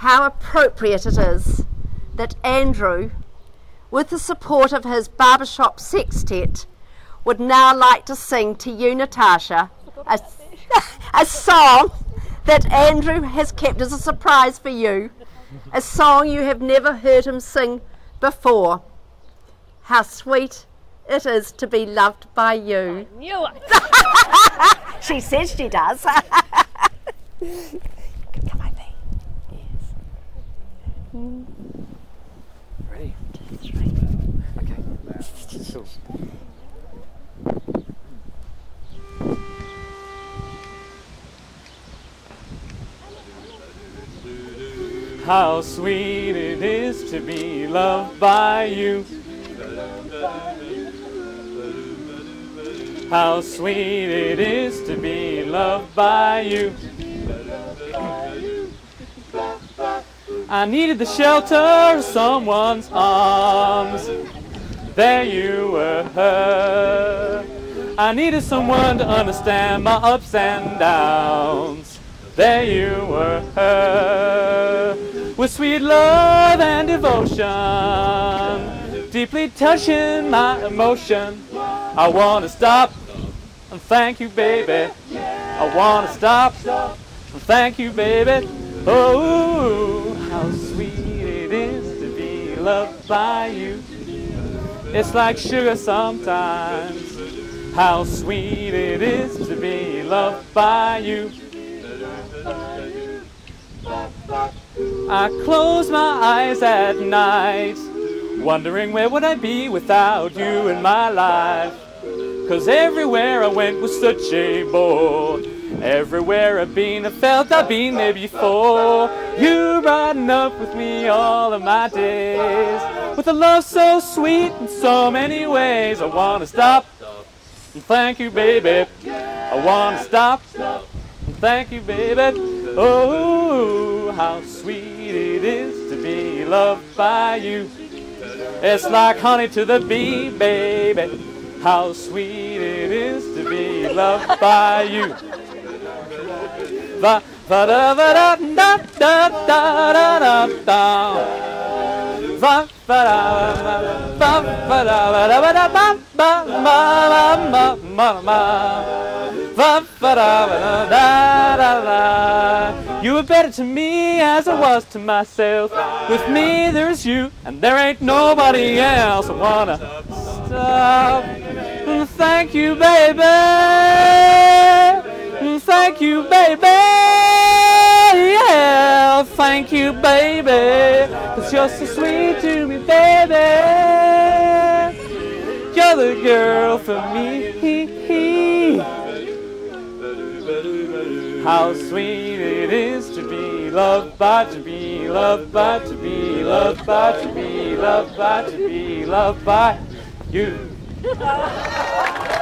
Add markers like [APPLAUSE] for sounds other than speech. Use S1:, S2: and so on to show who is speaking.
S1: how appropriate it is that Andrew, with the support of his barbershop sextet, would now like to sing to you, Natasha, a, [LAUGHS] a song that Andrew has kept as a surprise for you, a song you have never heard him sing before. How sweet it is to be loved by you.
S2: I knew it. [LAUGHS]
S1: she says she does. [LAUGHS]
S3: Ready? Okay. Cool. How sweet it is to be loved by you. How sweet it is to be loved by you. I needed the shelter of someone's arms. There you were. Her. I needed someone to understand my ups and downs. There you were. Her. With sweet love and devotion, deeply touching my emotion. I want to stop and thank you, baby. I want to stop and thank you, baby. Oh, how sweet it is to be loved by you. It's like sugar sometimes. How sweet it is to be loved by you. I close my eyes at night, wondering where would I be without you in my life. Cause everywhere I went was such a bore. Everywhere I've been, I felt I've been there before. You riding up with me all of my days. With a love so sweet in so many ways. I wanna stop and thank you, baby. I wanna stop and thank you, baby. Oh, how sweet it is to be loved by you. It's like honey to the bee, baby. How sweet it is to be loved by you. Va va da va da da da da da da da. Va va da va va da va da va da ba ba ma ma ma ma. Va va da va da da da. You were better to me as I was to myself. With me there's you and there ain't nobody else. I wanna stop. Thank you, baby. Thank you, baby. Yeah, thank you, baby. You're so sweet to me, baby. You're the girl for me. How sweet it is to be loved by, to be loved by, to be loved by, to be loved by, to be loved by you. [LAUGHS]